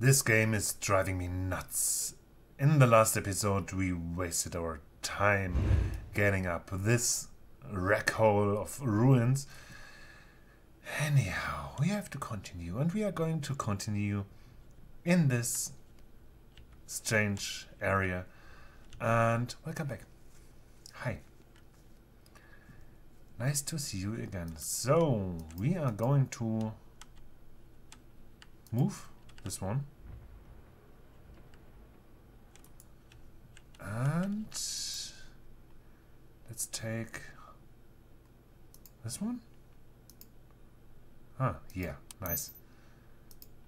This game is driving me nuts. In the last episode, we wasted our time getting up this wreck hole of ruins. Anyhow, we have to continue, and we are going to continue in this strange area. And welcome back. Hi. Nice to see you again. So, we are going to move this one. And let's take this one. Ah, yeah, nice.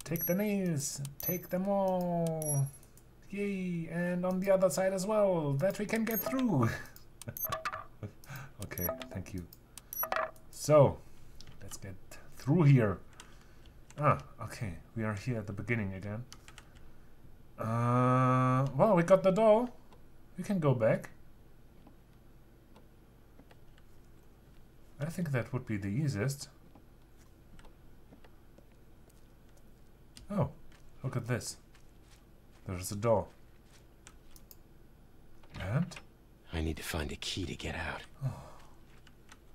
Take the nails, take them all. Yay, and on the other side as well, that we can get through. okay, thank you. So, let's get through here. Ah, okay. We are here at the beginning again. Uh, well, we got the doll. We can go back. I think that would be the easiest. Oh, look at this. There's a door. And? I need to find a key to get out.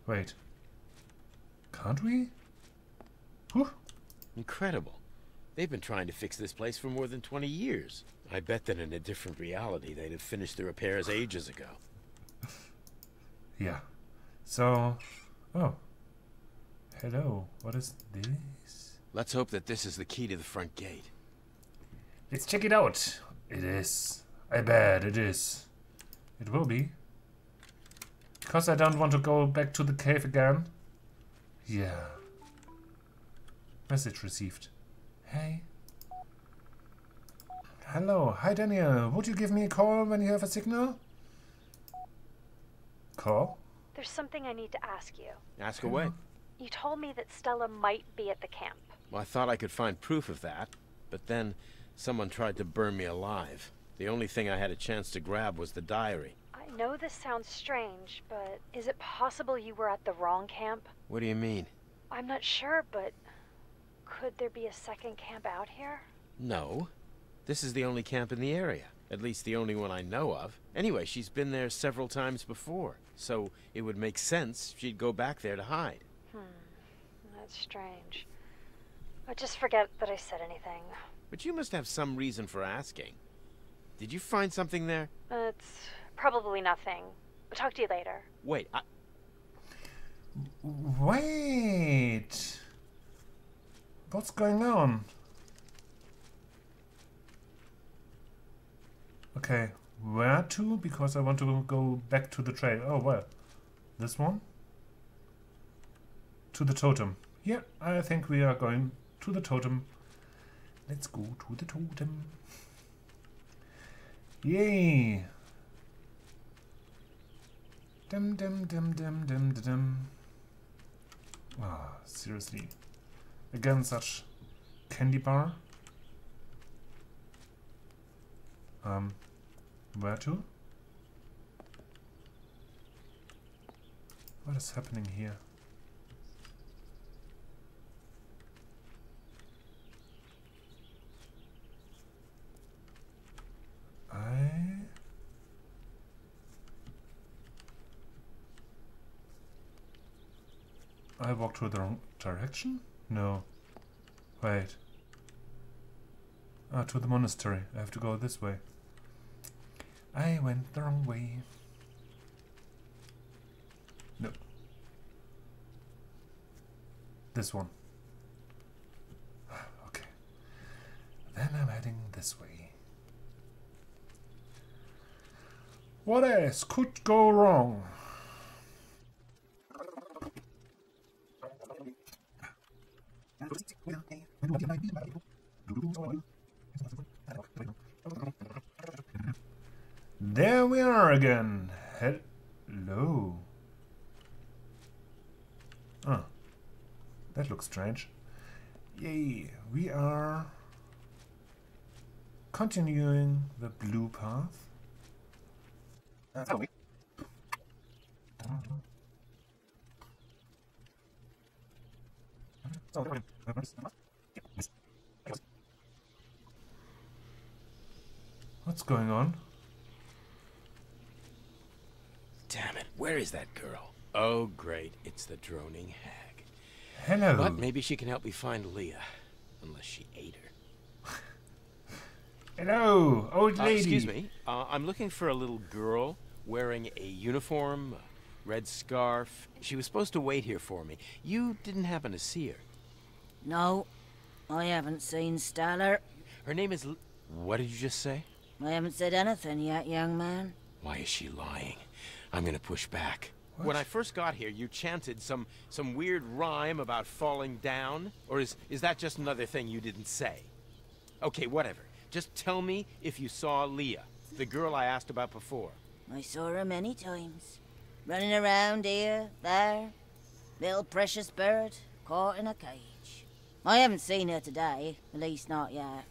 Wait. Can't we? Whew. Incredible. They've been trying to fix this place for more than 20 years. I bet that in a different reality, they'd have finished the repairs ages ago. Yeah. So, oh. Hello. What is this? Let's hope that this is the key to the front gate. Let's check it out. It is. I bet it is. It will be. Because I don't want to go back to the cave again. Yeah. Message received. Hey. Hello. Hi, Daniel. Would you give me a call when you have a signal? Call? There's something I need to ask you. Ask away. You told me that Stella might be at the camp. Well, I thought I could find proof of that, but then someone tried to burn me alive. The only thing I had a chance to grab was the diary. I know this sounds strange, but is it possible you were at the wrong camp? What do you mean? I'm not sure, but could there be a second camp out here? No. This is the only camp in the area. At least the only one I know of. Anyway, she's been there several times before, so it would make sense she'd go back there to hide. Hmm, that's strange. I just forget that I said anything. But you must have some reason for asking. Did you find something there? It's probably nothing. I'll talk to you later. Wait, I, Wait. What's going on? Okay, where to? Because I want to go back to the trail. Oh, well. This one? To the totem. Yeah, I think we are going to the totem. Let's go to the totem. Yay! Dum dum dum dum dum dum. Ah, seriously. Again, such candy bar. Um, where to? What is happening here? I... I walked to the wrong direction? No. Wait. Ah, to the monastery. I have to go this way. I went the wrong way. No. This one. Okay. Then I'm heading this way. What else could go wrong? There we are again. Hello. Ah, that looks strange. Yay, we are continuing the blue path. What's going on? Damn it, where is that girl? Oh, great, it's the droning hag. Hello. But maybe she can help me find Leah. Unless she ate her. Hello, old Uh, lady. excuse me, uh, I'm looking for a little girl wearing a uniform, a red scarf. She was supposed to wait here for me. You didn't happen to see her. No, I haven't seen Stella. Her name is. L- what did you just say? I haven't said anything yet, young man. Why is she lying? I'm gonna push back. When I first got here, you chanted some some weird rhyme about falling down, or is is that just another thing you didn't say? Okay, whatever. Just tell me if you saw Leah, the girl I asked about before. I saw her many times. Running around here, there. Little precious bird, caught in a cage. I haven't seen her today, at least not yet.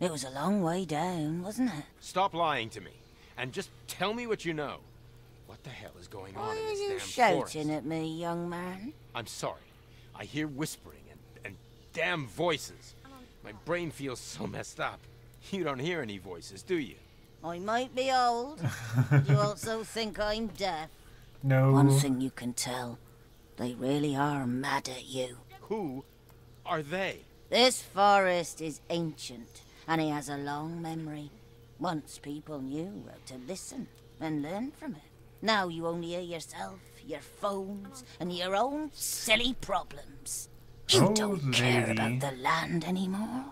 It was a long way down, wasn't it? Stop lying to me, and just tell me what you know. What the hell is going on in this Why in are this you shouting at me, young man? I'm sorry. I hear whispering and, and damn voices. My brain feels so messed up. You don't hear any voices, do you? I might be old. you also think I'm deaf. no. One thing you can tell, they really are mad at you. Who are they? This forest is ancient, and he has a long memory. Once people knew how to listen and learn from it. Now you only hear yourself, your phones, and your own silly problems. You Old don't care about the land anymore.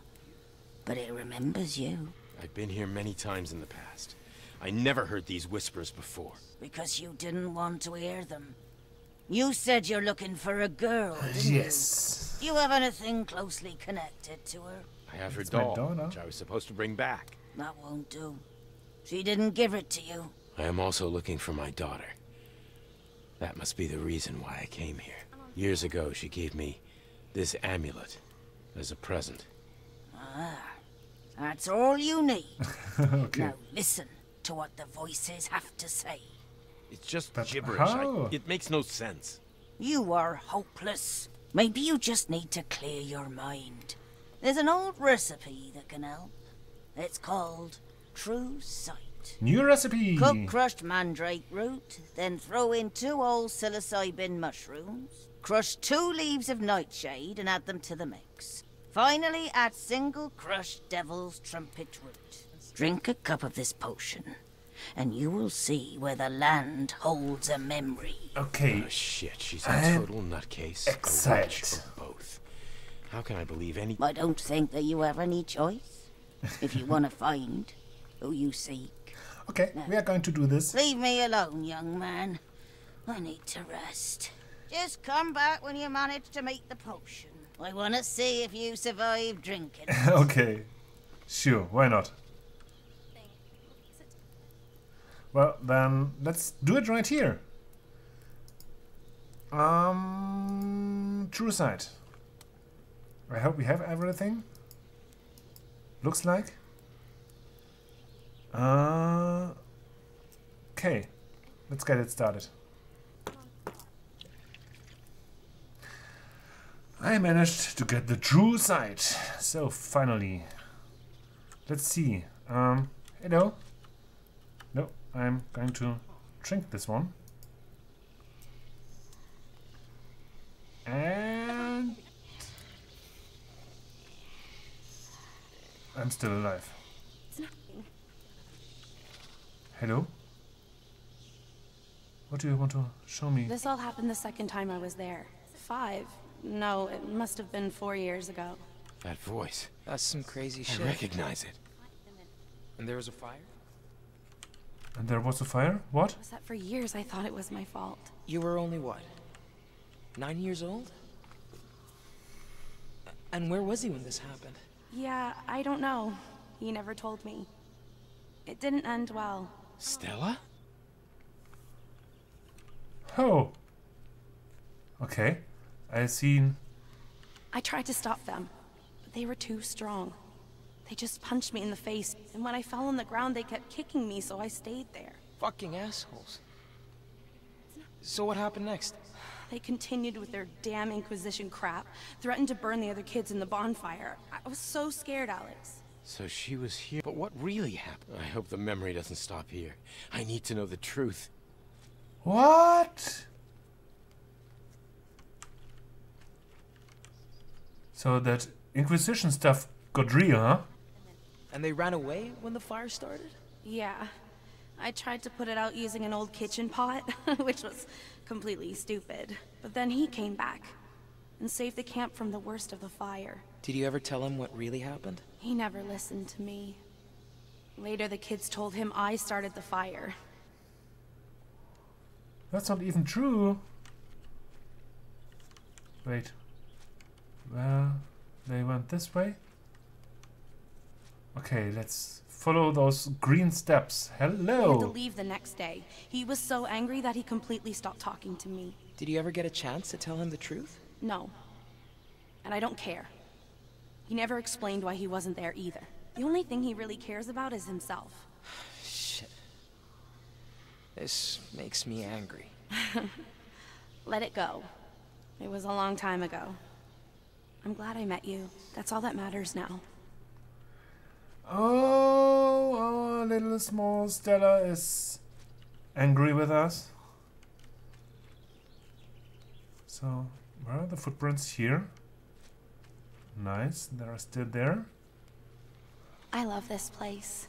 But it remembers you, I've been here many times in the past. I never heard these whispers before. because you didn't want to hear them. You said you're looking for a girl, didn't Yes. you? Do you have anything closely connected to her? I have her It's my doll, which I was supposed to bring back. That won't do. She didn't give it to you. I am also looking for my daughter. That must be the reason why I came here. Years ago, she gave me this amulet as a present. Ah, that's all you need. okay. Now listen to what the voices have to say. It's just But gibberish. I, it makes no sense. You are hopeless. Maybe you just need to clear your mind. There's an old recipe that can help. It's called True Sight. New recipe. Cook crushed mandrake root, then throw in two whole psilocybin mushrooms. Crush two leaves of nightshade and add them to the mix. Finally, add single crushed devil's trumpet root. Drink a cup of this potion, and you will see where the land holds a memory. Okay. Oh shit, she's a I'm total nutcase, a witch, excited. Or both. How can I believe any... I don't think that you have any choice. If you want to find who you seek. Okay, we are going to do this. Leave me alone, young man. I need to rest. Just come back when you manage to make the potion. I want to see if you survive drinking. it. okay. Sure, why not? Well, then let's do it right here. Um, true sight. I hope we have everything. Looks like. Uh, okay, let's get it started. I managed to get the true sight. So finally, let's see. Um, hello. No, I'm going to drink this one. And I'm still alive. Hello. What do you want to show me? This all happened the second time I was there. Five. No, it must have been four years ago. That voice. That's some crazy I shit. I recognize it. And there was a fire? And there was a fire? What? Was that for years I thought it was my fault. You were only what? Nine years old? And where was he when this happened? Yeah, I don't know. He never told me. It didn't end well. Stella? Oh. Okay. I seen. I tried to stop them, but they were too strong. They just punched me in the face, and when I fell on the ground, they kept kicking me, so I stayed there. Fucking assholes. So what happened next? They continued with their damn Inquisition crap, threatened to burn the other kids in the bonfire. I was so scared, Alex. So she was here. But what really happened? I hope the memory doesn't stop here. I need to know the truth. What? So that Inquisition stuff got real, huh? And they ran away when the fire started? Yeah. I tried to put it out using an old kitchen pot, which was completely stupid. But then he came back and saved the camp from the worst of the fire. Did you ever tell him what really happened? He never listened to me. Later, the kids told him I started the fire. That's not even true. Wait. Well, they went this way. Okay, let's follow those green steps. Hello. He had to Hello. leave the next day. He was so angry that he completely stopped talking to me. Did you ever get a chance to tell him the truth? No. And I don't care. He never explained why he wasn't there either. The only thing he really cares about is himself. Shit. This makes me angry. Let it go. It was a long time ago. I'm glad I met you. That's all that matters now. Oh, our little small Stella is angry with us. So, where are the footprints here? Nice, they're still there. I love this place.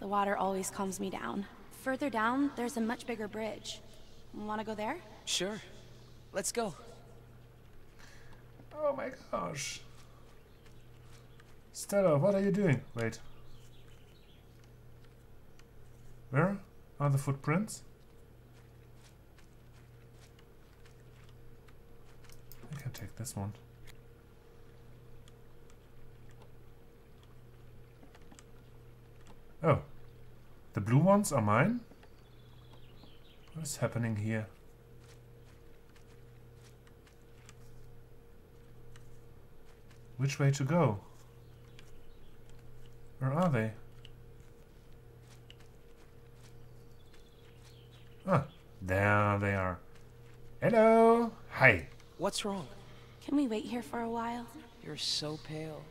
The water always calms me down. Further down, there's a much bigger bridge. Wanna go there? Sure. Let's go. Oh my gosh. Stella, what are you doing? Wait. Where are the footprints? I can take this one. Oh. The blue ones are mine? What is happening here? Which way to go? Where are they? Ah, there they are. Hello! Hi! What's wrong? Can we wait here for a while? You're so pale.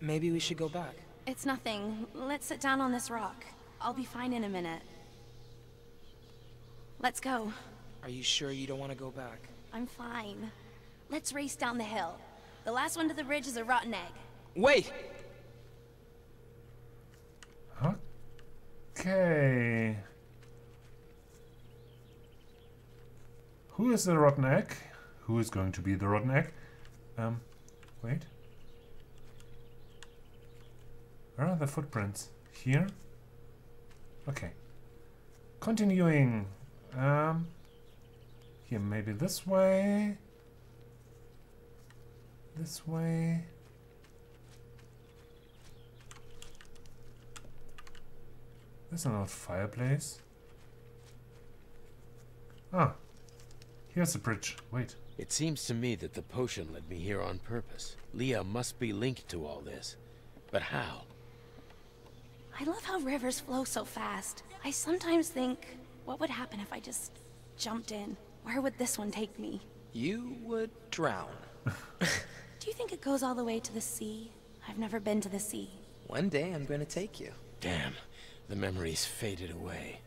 Maybe we should go back. It's nothing. Let's sit down on this rock. I'll be fine in a minute. Let's go. Are you sure you don't want to go back? I'm fine. Let's race down the hill. The last one to the bridge is a rotten egg. Wait! Okay. Who is the rotten egg? Who is going to be the rotten egg? Um, wait. Where are the footprints? Here? Okay. Continuing. Um, here, maybe this way. This way. There's an old fireplace. Ah, here's the bridge. Wait. It seems to me that the potion led me here on purpose. Leah must be linked to all this. But how? I love how rivers flow so fast. I sometimes think, what would happen if I just jumped in? Where would this one take me? You would drown. Do you think it goes all the way to the sea? I've never been to the sea. One day I'm going to take you. Damn, the memories faded away.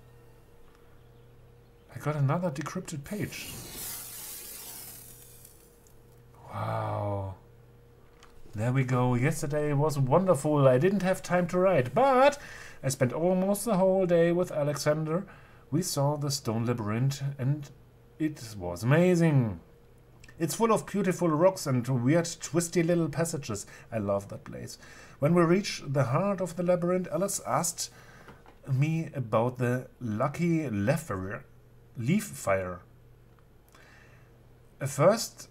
I got another decrypted page. Wow. There we go. Yesterday was wonderful. I didn't have time to write, but I spent almost the whole day with Alexander. We saw the stone labyrinth and it was amazing. It's full of beautiful rocks and weird, twisty little passages. I love that place. When we reached the heart of the labyrinth, Alice asked me about the lucky leaf fire. Leaf fire. At first,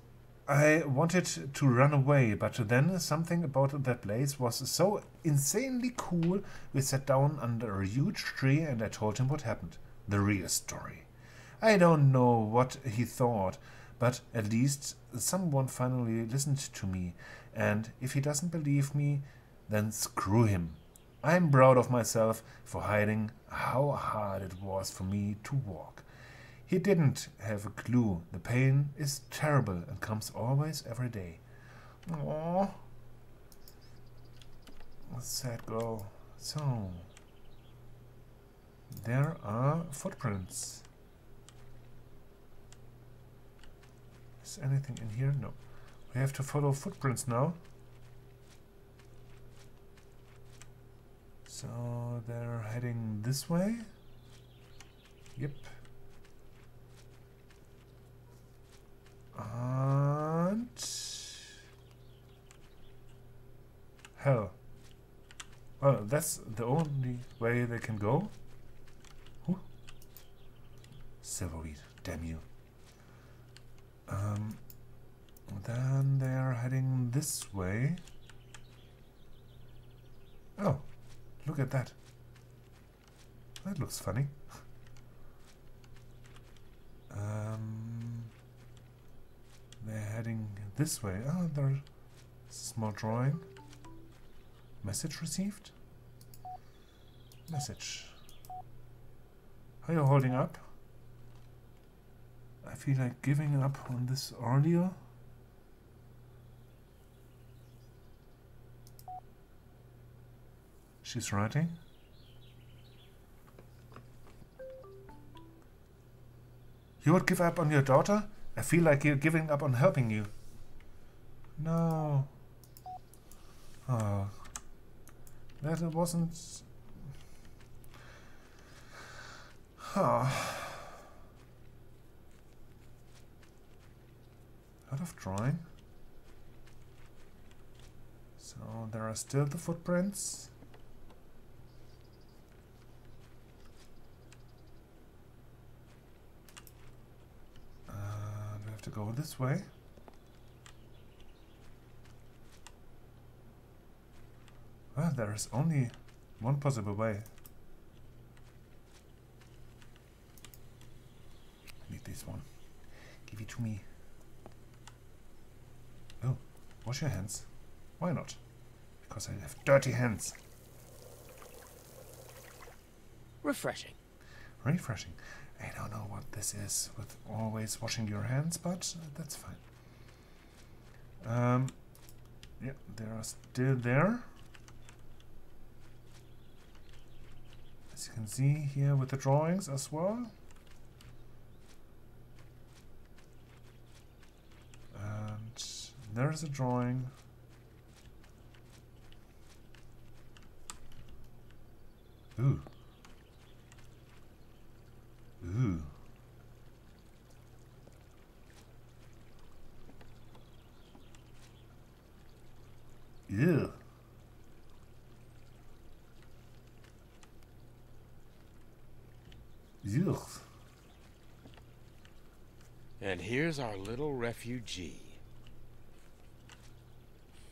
I wanted to run away, but then something about that place was so insanely cool. We sat down under a huge tree and I told him what happened. The real story. I don't know what he thought, but at least someone finally listened to me. And if he doesn't believe me, then screw him. I'm proud of myself for hiding how hard it was for me to walk. He didn't have a clue. The pain is terrible and comes always every day. Aww. sad girl. So, there are footprints. Is anything in here? No. We have to follow footprints now. So they're heading this way. Yep. And hell. Well, that's the only way they can go. Ooh. Silverweed, damn you. Um, then they're heading this way. Oh, look at that. That looks funny. um, they're heading this way. Oh, there's a small drawing. Message received? Message. Are you holding up? I feel like giving up on this earlier. She's writing. You would give up on your daughter? I feel like you're giving up on helping you. No. Oh. That wasn't... Oh. Out of drawing. So there are still the footprints. Uh, we have to go this way. Well, there is only one possible way. I need this one. Give it to me. Oh, wash your hands. Why not? Because I have dirty hands. Refreshing. Refreshing. I don't know what this is with always washing your hands, but that's fine. Um, yeah, they are still there. As you can see here with the drawings as well. And there's a drawing. Ooh. And here's our little refugee.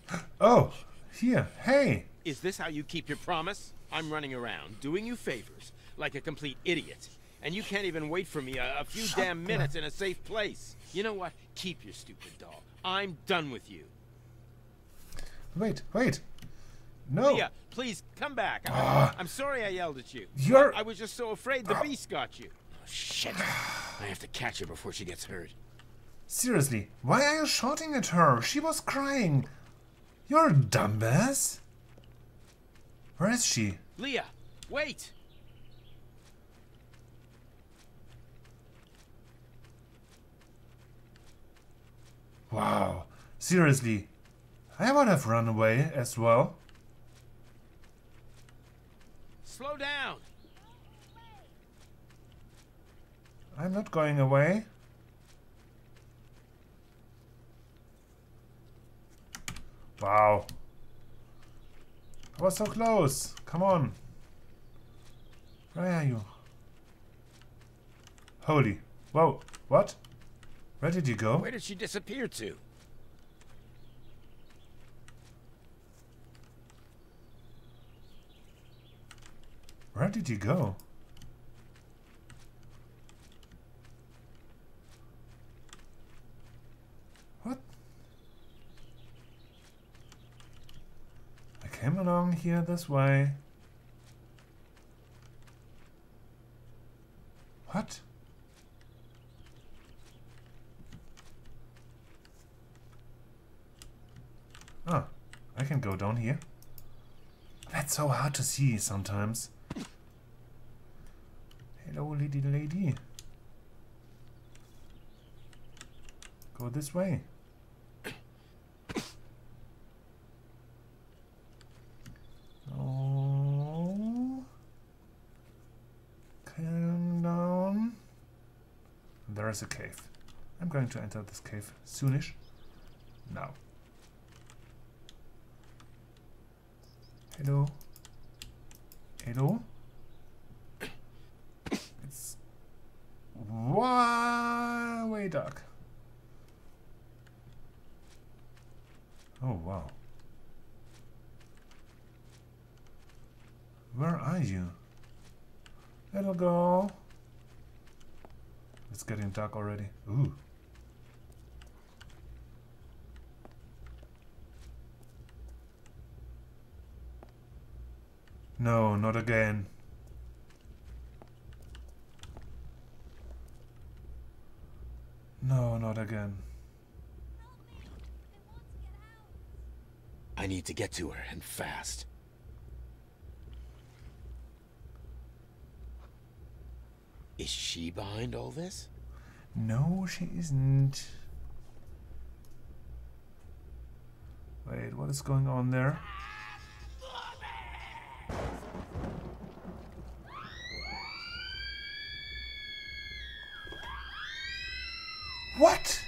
Oh, here. Hey. Is this how you keep your promise? I'm running around, doing you favors, like a complete idiot. And you can't even wait for me a, a few damn minutes in a safe place. You know what? Keep your stupid doll. I'm done with you. Wait, wait. No. Leah, please come back. I, ah. I'm sorry I yelled at you. You're- I was just so afraid the ah. beast got you. Oh, shit. I have to catch her before she gets hurt. Seriously, why are you shouting at her? She was crying. You're a dumbass. Where is she? Leah, wait. Wow. Seriously. I would have run away as well. Slow down. I'm not going away. Wow. I was so close. Come on. Where are you? Holy. Whoa. What? Where did you go? Where did she disappear to? Where did you go? What? I came along here this way. What? Ah, I can go down here. That's so hard to see sometimes. Hello, lady, lady. Go this way. Oh. Calm down. There is a cave. I'm going to enter this cave soonish. Now. Hello. Hello. It's way, way dark. Oh wow. Where are you? Little girl. Getting already. Ooh. No, not again. No, not again. I need to get to her, and fast. Is she behind all this? No, she isn't. Wait, what is going on there? What?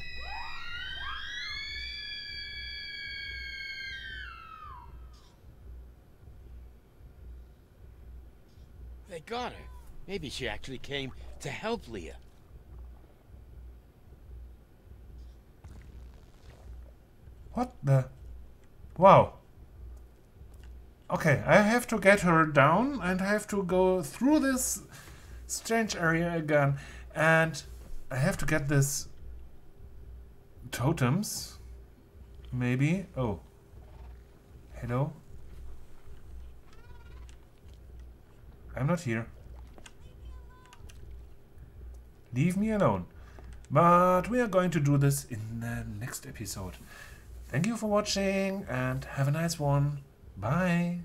They got her. Maybe she actually came to help Leah. What the? Wow. Okay, I have to get her down and I have to go through this strange area again. And I have to get this totems. Maybe. Oh. Hello? I'm not here. Leave me alone. But we are going to do this in the next episode. Thank you for watching and have a nice one. Bye.